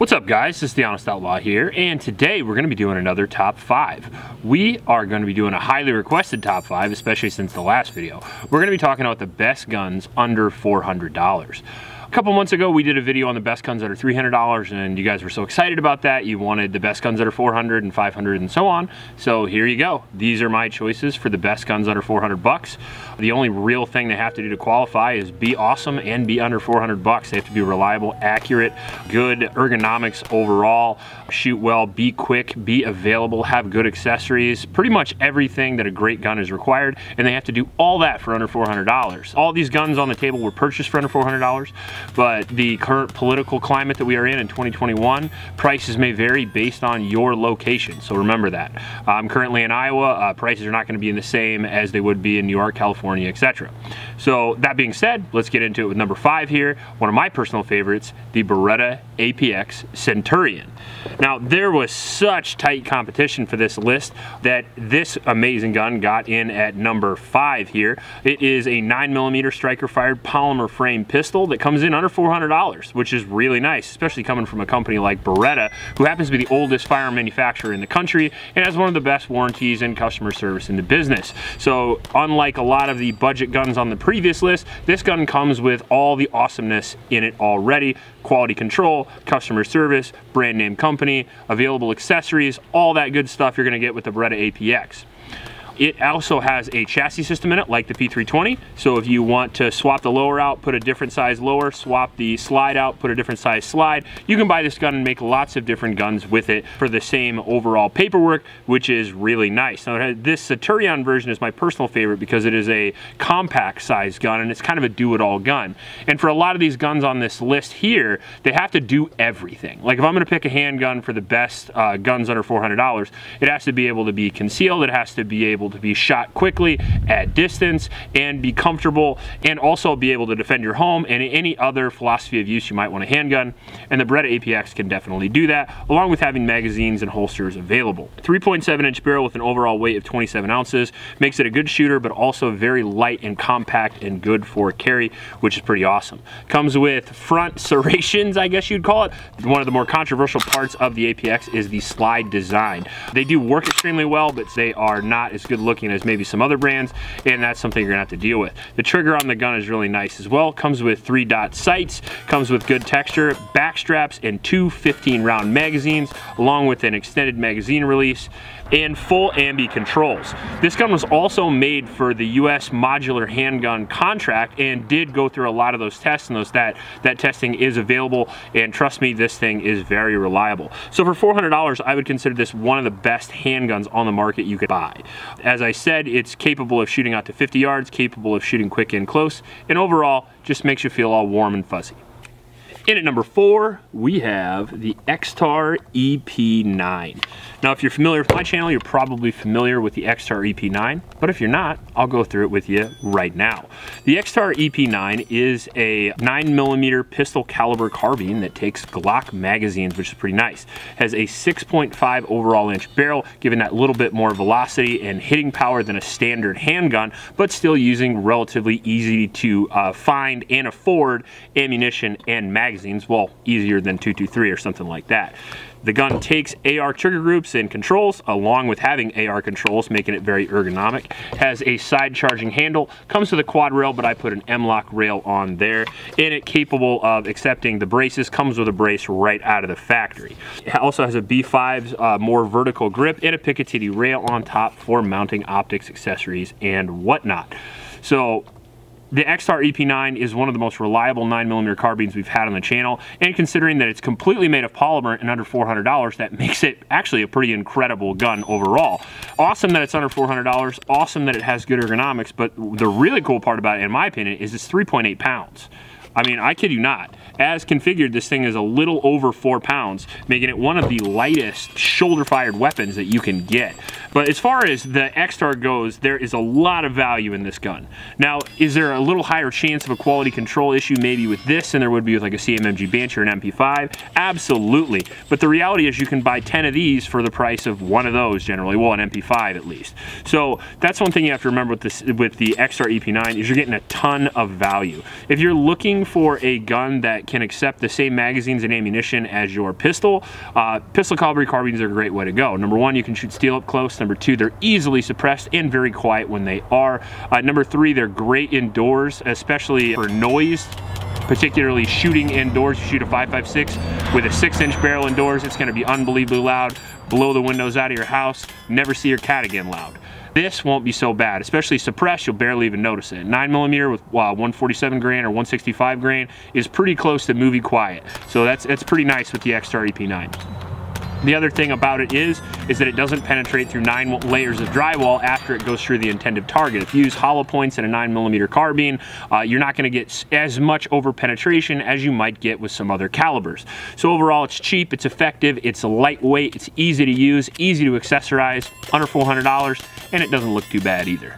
What's up guys, is the Honest Outlaw here, and today we're going to be doing another top 5. We are going to be doing a highly requested top 5, especially since the last video. We're going to be talking about the best guns under $400. A couple months ago, we did a video on the best guns that are $300 and you guys were so excited about that. You wanted the best guns that are 400 and 500 and so on. So here you go. These are my choices for the best guns under 400 bucks. The only real thing they have to do to qualify is be awesome and be under 400 bucks. They have to be reliable, accurate, good ergonomics overall, shoot well, be quick, be available, have good accessories, pretty much everything that a great gun is required. And they have to do all that for under $400. All these guns on the table were purchased for under $400 but the current political climate that we are in in 2021, prices may vary based on your location. So remember that. I'm currently in Iowa. Uh, prices are not going to be in the same as they would be in New York, California, etc. So that being said, let's get into it with number five here. One of my personal favorites, the Beretta APX Centurion. Now, there was such tight competition for this list that this amazing gun got in at number five here. It is a 9mm striker-fired polymer frame pistol that comes in under $400, which is really nice, especially coming from a company like Beretta, who happens to be the oldest firearm manufacturer in the country and has one of the best warranties and customer service in the business. So unlike a lot of the budget guns on the previous list, this gun comes with all the awesomeness in it already. Quality control, customer service, brand name company, available accessories, all that good stuff you're gonna get with the Beretta APX. It also has a chassis system in it like the P320. So if you want to swap the lower out, put a different size lower, swap the slide out, put a different size slide, you can buy this gun and make lots of different guns with it for the same overall paperwork, which is really nice. Now this Centurion version is my personal favorite because it is a compact size gun and it's kind of a do-it-all gun. And for a lot of these guns on this list here, they have to do everything. Like if I'm gonna pick a handgun for the best uh, guns under $400, it has to be able to be concealed, it has to be able able to be shot quickly at distance and be comfortable and also be able to defend your home and any other philosophy of use you might want a handgun. And the Beretta APX can definitely do that, along with having magazines and holsters available. 3.7 inch barrel with an overall weight of 27 ounces makes it a good shooter, but also very light and compact and good for carry, which is pretty awesome. Comes with front serrations, I guess you'd call it. One of the more controversial parts of the APX is the slide design. They do work extremely well, but they are not as good good looking as maybe some other brands, and that's something you're gonna have to deal with. The trigger on the gun is really nice as well. Comes with three dot sights, comes with good texture, back straps, and two 15 round magazines, along with an extended magazine release and full ambi controls. This gun was also made for the US modular handgun contract and did go through a lot of those tests and those that that testing is available and trust me this thing is very reliable. So for $400 I would consider this one of the best handguns on the market you could buy. As I said it's capable of shooting out to 50 yards, capable of shooting quick and close and overall just makes you feel all warm and fuzzy. In at number four, we have the Extar EP9. Now, if you're familiar with my channel, you're probably familiar with the Extar EP9, but if you're not, I'll go through it with you right now. The Extar EP9 is a nine millimeter pistol caliber carbine that takes Glock magazines, which is pretty nice. Has a 6.5 overall inch barrel, giving that little bit more velocity and hitting power than a standard handgun, but still using relatively easy to uh, find and afford ammunition and magazines, well, easier than 223 or something like that. The gun takes AR trigger groups and controls, along with having AR controls, making it very ergonomic. Has a side charging handle, comes with a quad rail, but I put an M-LOK rail on there. And it capable of accepting the braces, comes with a brace right out of the factory. It also has a B5's uh, more vertical grip and a Picatinny rail on top for mounting optics, accessories, and whatnot. So the Extar EP9 is one of the most reliable 9mm carbines we've had on the channel, and considering that it's completely made of polymer and under $400, that makes it actually a pretty incredible gun overall. Awesome that it's under $400, awesome that it has good ergonomics, but the really cool part about it, in my opinion, is it's 3.8 pounds. I mean, I kid you not. As configured, this thing is a little over four pounds, making it one of the lightest shoulder-fired weapons that you can get. But as far as the Extar goes, there is a lot of value in this gun. Now, is there a little higher chance of a quality control issue maybe with this than there would be with like a CMMG Banshee or an MP5? Absolutely. But the reality is you can buy 10 of these for the price of one of those generally, well, an MP5 at least. So that's one thing you have to remember with this with the Extar EP9 is you're getting a ton of value. If you're looking looking for a gun that can accept the same magazines and ammunition as your pistol, uh, pistol caliber carbines are a great way to go. Number one, you can shoot steel up close. Number two, they're easily suppressed and very quiet when they are. Uh, number three, they're great indoors, especially for noise particularly shooting indoors. You shoot a 5.56 with a six inch barrel indoors, it's gonna be unbelievably loud, blow the windows out of your house, never see your cat again loud. This won't be so bad, especially suppressed, you'll barely even notice it. 9 millimeter with uh, 147 grain or 165 grain is pretty close to movie quiet. So that's, that's pretty nice with the Extar EP9. The other thing about it is, is that it doesn't penetrate through nine layers of drywall after it goes through the intended target. If you use hollow points in a nine millimeter carbine, uh, you're not gonna get as much over penetration as you might get with some other calibers. So overall, it's cheap, it's effective, it's lightweight, it's easy to use, easy to accessorize, under $400, and it doesn't look too bad either.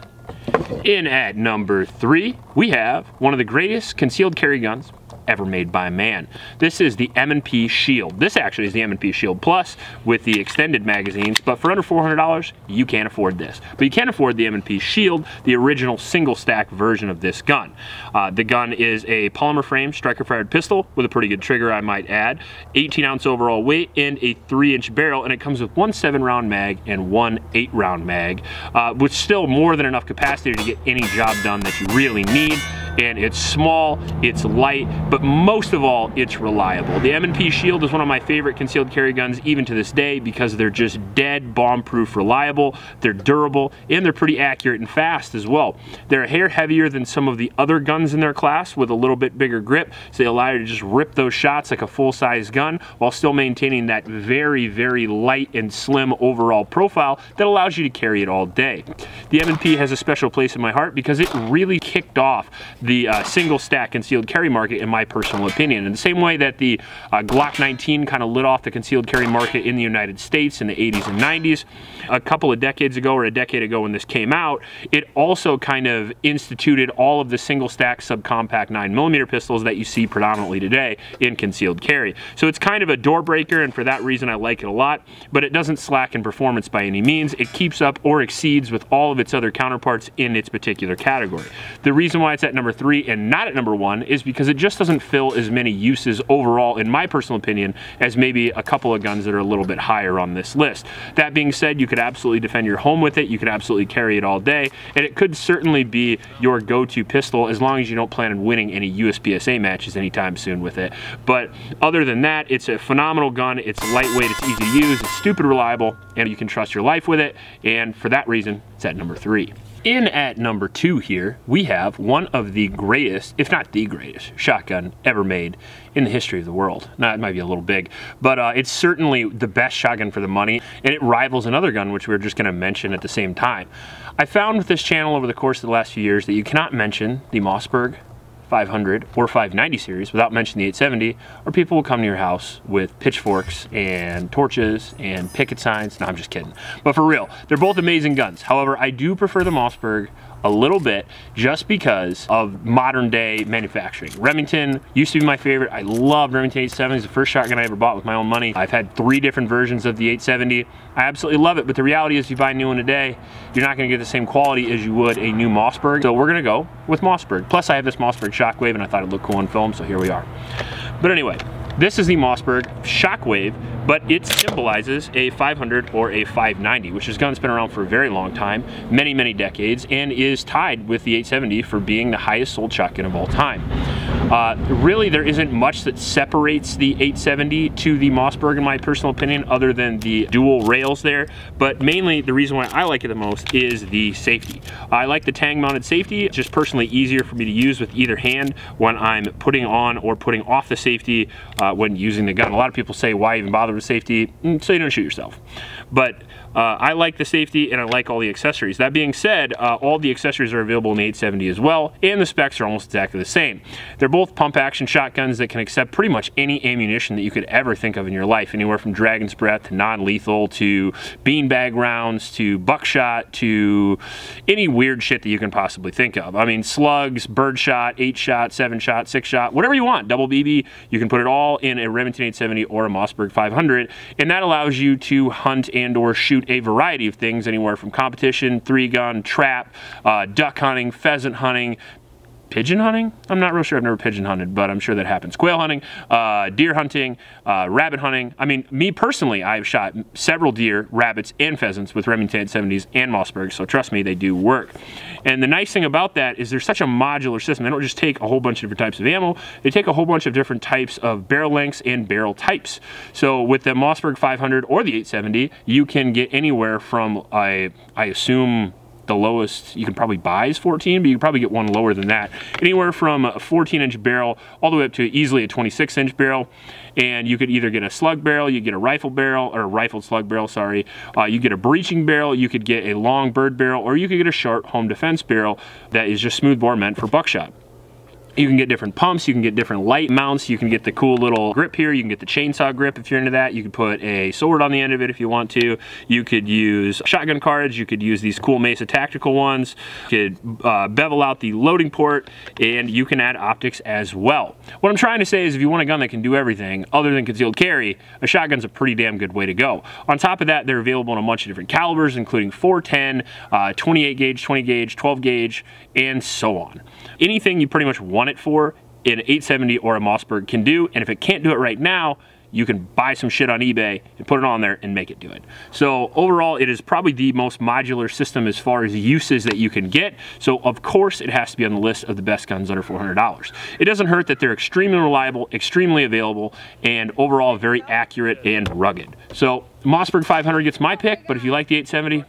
In at number three, we have one of the greatest concealed carry guns ever made by a man. This is the M&P Shield. This actually is the M&P Shield Plus with the extended magazines, but for under $400, you can't afford this. But you can afford the M&P Shield, the original single stack version of this gun. Uh, the gun is a polymer frame striker fired pistol with a pretty good trigger, I might add, 18 ounce overall weight and a three inch barrel, and it comes with one seven round mag and one eight round mag, uh, which still more than enough capacity to get any job done that you really need and it's small, it's light, but most of all, it's reliable. The M&P Shield is one of my favorite concealed carry guns even to this day because they're just dead bomb-proof reliable, they're durable, and they're pretty accurate and fast as well. They're a hair heavier than some of the other guns in their class with a little bit bigger grip, so they allow you to just rip those shots like a full-size gun while still maintaining that very, very light and slim overall profile that allows you to carry it all day. The M&P has a special place in my heart because it really kicked off the uh, single stack concealed carry market in my personal opinion. In the same way that the uh, Glock 19 kind of lit off the concealed carry market in the United States in the 80s and 90s, a couple of decades ago or a decade ago when this came out, it also kind of instituted all of the single stack subcompact 9mm pistols that you see predominantly today in concealed carry. So it's kind of a door breaker and for that reason I like it a lot, but it doesn't slack in performance by any means. It keeps up or exceeds with all of its other counterparts in its particular category. The reason why it's at number three and not at number one is because it just doesn't fill as many uses overall, in my personal opinion, as maybe a couple of guns that are a little bit higher on this list. That being said, you could absolutely defend your home with it, you could absolutely carry it all day, and it could certainly be your go-to pistol as long as you don't plan on winning any USPSA matches anytime soon with it. But other than that, it's a phenomenal gun, it's lightweight, it's easy to use, it's stupid reliable, and you can trust your life with it, and for that reason, it's at number three. In at number two here, we have one of the greatest, if not the greatest, shotgun ever made in the history of the world. Now, it might be a little big, but uh, it's certainly the best shotgun for the money, and it rivals another gun, which we are just gonna mention at the same time. I found with this channel over the course of the last few years that you cannot mention the Mossberg 500 or 590 series without mentioning the 870, or people will come to your house with pitchforks and torches and picket signs. No, I'm just kidding. But for real, they're both amazing guns. However, I do prefer the Mossberg a little bit just because of modern day manufacturing. Remington used to be my favorite. I love Remington 870. It's the first shotgun I ever bought with my own money. I've had three different versions of the 870. I absolutely love it, but the reality is if you buy a new one today, you're not gonna get the same quality as you would a new Mossberg. So we're gonna go with Mossberg. Plus I have this Mossberg Shockwave and I thought it looked cool in film, so here we are. But anyway, this is the Mossberg Shockwave, but it symbolizes a 500 or a 590, which is gun been around for a very long time, many, many decades, and is tied with the 870 for being the highest sold shotgun of all time. Uh, really, there isn't much that separates the 870 to the Mossberg, in my personal opinion, other than the dual rails there. But mainly, the reason why I like it the most is the safety. I like the tang mounted safety. Just personally easier for me to use with either hand when I'm putting on or putting off the safety uh, when using the gun. A lot of people say, why even bother with safety? Mm, so you don't shoot yourself. But uh, I like the safety and I like all the accessories. That being said, uh, all the accessories are available in the 870 as well, and the specs are almost exactly the same. They're both pump action shotguns that can accept pretty much any ammunition that you could ever think of in your life, anywhere from Dragon's Breath to non-lethal to beanbag rounds to buckshot to any weird shit that you can possibly think of. I mean, slugs, birdshot, eight shot, seven shot, six shot, whatever you want, double BB, you can put it all in a Remington 870 or a Mossberg 500, and that allows you to hunt and or shoot a variety of things, anywhere from competition, three gun, trap, uh, duck hunting, pheasant hunting, pigeon hunting. I'm not real sure. I've never pigeon hunted, but I'm sure that happens. Quail hunting, uh, deer hunting, uh, rabbit hunting. I mean, me personally, I've shot several deer, rabbits, and pheasants with Remington 70s and Mossberg. So trust me, they do work. And the nice thing about that is there's such a modular system. They don't just take a whole bunch of different types of ammo. They take a whole bunch of different types of barrel lengths and barrel types. So with the Mossberg 500 or the 870, you can get anywhere from I I assume the lowest you can probably buy is 14, but you can probably get one lower than that. Anywhere from a 14 inch barrel all the way up to easily a 26 inch barrel. And you could either get a slug barrel, you get a rifle barrel, or a rifled slug barrel, sorry. Uh, you get a breeching barrel, you could get a long bird barrel, or you could get a short home defense barrel that is just smoothbore meant for buckshot. You can get different pumps, you can get different light mounts, you can get the cool little grip here, you can get the chainsaw grip if you're into that, you can put a sword on the end of it if you want to, you could use shotgun cards, you could use these cool Mesa tactical ones, you could uh, bevel out the loading port, and you can add optics as well. What I'm trying to say is if you want a gun that can do everything other than concealed carry, a shotgun's a pretty damn good way to go. On top of that, they're available in a bunch of different calibers, including 410, uh, 28 gauge, 20 gauge, 12 gauge, and so on. Anything you pretty much want want it for, an 870 or a Mossberg can do. And if it can't do it right now, you can buy some shit on eBay and put it on there and make it do it. So overall, it is probably the most modular system as far as uses that you can get. So of course, it has to be on the list of the best guns under $400. It doesn't hurt that they're extremely reliable, extremely available, and overall very accurate and rugged. So Mossberg 500 gets my pick, but if you like the 870,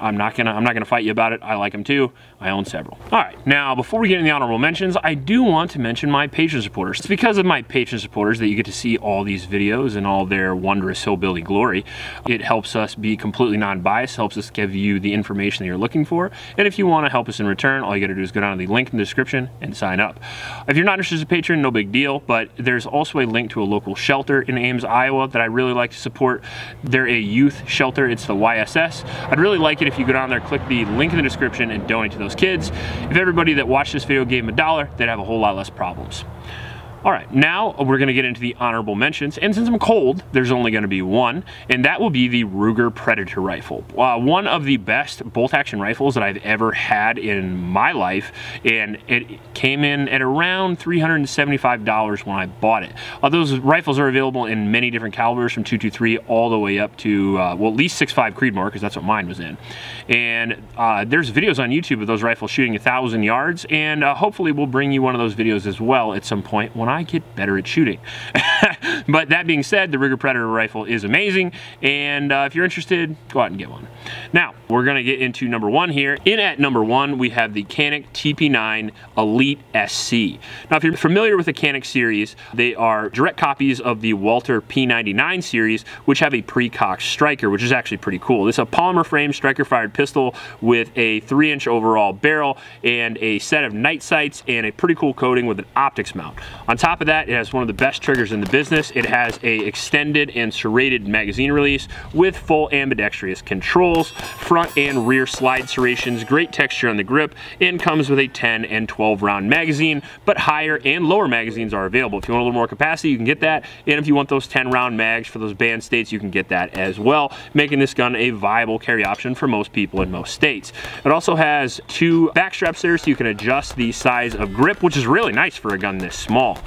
I'm not gonna I'm not gonna fight you about it. I like them too. I own several. All right, now before we get into the honorable mentions, I do want to mention my Patreon supporters. It's because of my Patreon supporters that you get to see all these videos and all their wondrous hillbilly glory. It helps us be completely non-biased, helps us give you the information that you're looking for. And if you want to help us in return, all you gotta do is go down to the link in the description and sign up. If you're not interested in Patreon, no big deal, but there's also a link to a local shelter in Ames, Iowa that I really like to support. They're a youth shelter, it's the YSS. I'd really like it if you go down there, click the link in the description and donate to those kids. If everybody that watched this video gave them a dollar, they'd have a whole lot less problems. All right, now we're gonna get into the honorable mentions. And since I'm cold, there's only gonna be one, and that will be the Ruger Predator rifle. Uh, one of the best bolt action rifles that I've ever had in my life, and it came in at around $375 when I bought it. Uh, those rifles are available in many different calibers from 223 all the way up to, uh, well, at least 6.5 Creedmoor, because that's what mine was in. And uh, there's videos on YouTube of those rifles shooting a thousand yards, and uh, hopefully we'll bring you one of those videos as well at some point when I I get better at shooting. but that being said, the Ruger Predator rifle is amazing, and uh, if you're interested, go out and get one. Now, we're gonna get into number one here. In at number one, we have the Canik TP9 Elite SC. Now, if you're familiar with the Canik series, they are direct copies of the Walther P99 series, which have a pre-cocked striker, which is actually pretty cool. Is a polymer frame striker-fired pistol with a three-inch overall barrel and a set of night sights and a pretty cool coating with an optics mount. On top of that, it has one of the best triggers in the business. It has a extended and serrated magazine release with full ambidextrous controls, front and rear slide serrations, great texture on the grip, and comes with a 10 and 12 round magazine, but higher and lower magazines are available. If you want a little more capacity, you can get that. And if you want those 10 round mags for those banned states, you can get that as well, making this gun a viable carry option for most people in most states. It also has two back straps there so you can adjust the size of grip, which is really nice for a gun this small.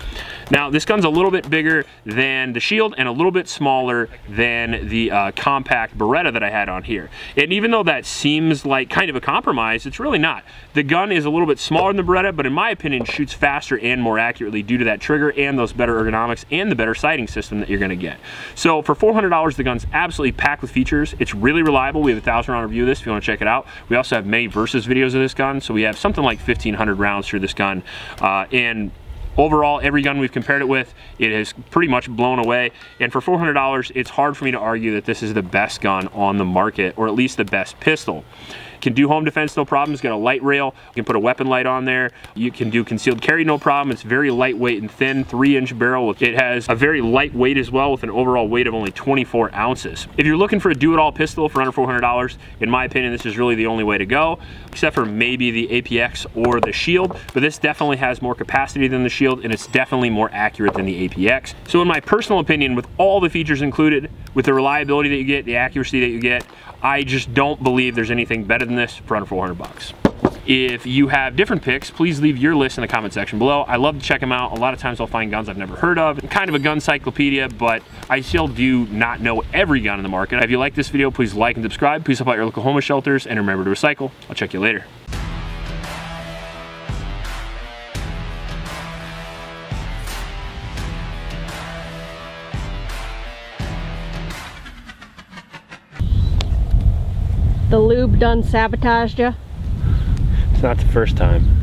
Now this gun's a little bit bigger than the Shield and a little bit smaller than the uh, compact Beretta that I had on here. And even though that seems like kind of a compromise, it's really not. The gun is a little bit smaller than the Beretta, but in my opinion shoots faster and more accurately due to that trigger and those better ergonomics and the better sighting system that you're gonna get. So for $400, the gun's absolutely packed with features. It's really reliable. We have a thousand round review of this if you wanna check it out. We also have many versus videos of this gun. So we have something like 1500 rounds through this gun. Uh, and Overall, every gun we've compared it with, it has pretty much blown away. And for $400, it's hard for me to argue that this is the best gun on the market, or at least the best pistol. Can do home defense, no problem. It's got a light rail. You can put a weapon light on there. You can do concealed carry, no problem. It's very lightweight and thin, three inch barrel. It has a very light weight as well with an overall weight of only 24 ounces. If you're looking for a do-it-all pistol for under $400, in my opinion, this is really the only way to go, except for maybe the APX or the Shield, but this definitely has more capacity than the Shield and it's definitely more accurate than the APX. So in my personal opinion, with all the features included, with the reliability that you get, the accuracy that you get, I just don't believe there's anything better than this for under 400 bucks. If you have different picks, please leave your list in the comment section below. I love to check them out. A lot of times I'll find guns I've never heard of. Kind of a gun encyclopedia, but I still do not know every gun in the market. If you like this video, please like and subscribe. Please help out your local homeless shelters and remember to recycle. I'll check you later. The lube done sabotaged you? It's not the first time.